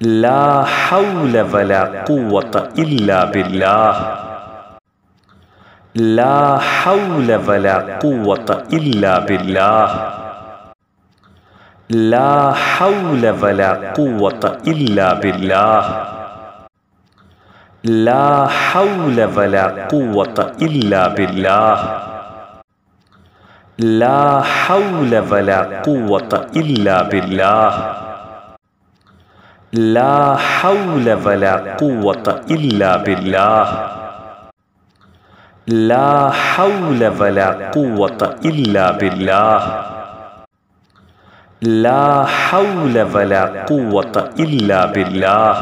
لا حول ولا قوة إلا بالله. لا حول ولا قوة إلا بالله. لا حول ولا قوة إلا بالله. لا حول ولا قوة إلا بالله. لا حول ولا قوة إلا بالله. لا حول ولا قوة إلا بالله. لا حول ولا قوة إلا بالله. لا حول ولا قوة إلا بالله.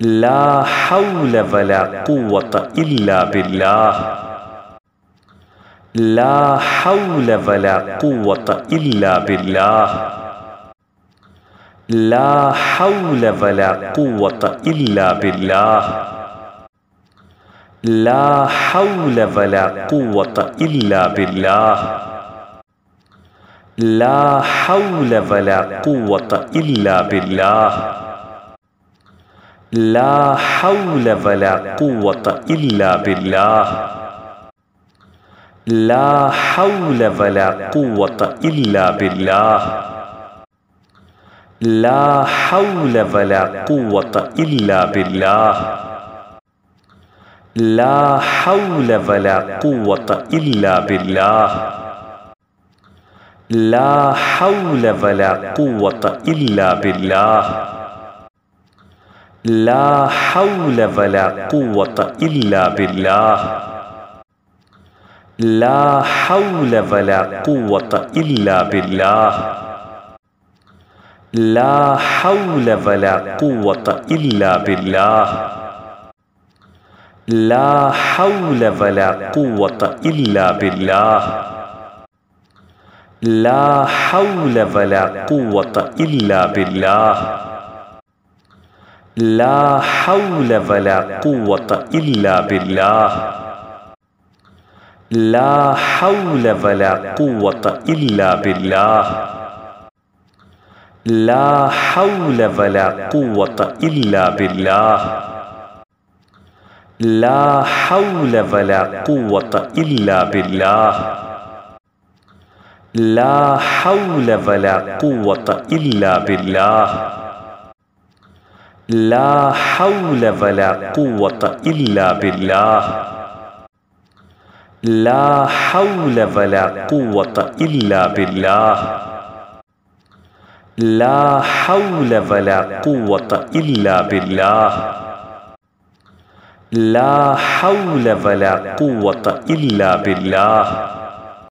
لا حول ولا قوة إلا بالله. لا حول ولا قوة إلا بالله. لا حول ولا قوة إلا بالله. لا حول ولا قوة إلا بالله. لا حول ولا قوة إلا بالله. لا حول ولا قوة إلا بالله. لا حول ولا قوة إلا بالله. لا حول ولا قوة إلا بالله. لا حول ولا قوة إلا بالله. لا حول ولا قوة إلا بالله. لا حول ولا قوة إلا بالله. لا حول ولا قوة إلا بالله. لا حول ولا قوة إلا بالله. لا حول ولا قوة إلا بالله. لا حول ولا قوة إلا بالله. لا حول ولا قوة إلا بالله. لا حول ولا قوة إلا بالله. لا حول ولا قوة إلا بالله. لا حول ولا قوة إلا بالله. لا حول ولا قوة إلا بالله. لا حول ولا قوة إلا بالله. لا حول ولا قوة إلا بالله. لا حول ولا قوة إلا بالله. لا حول ولا قوة إلا بالله.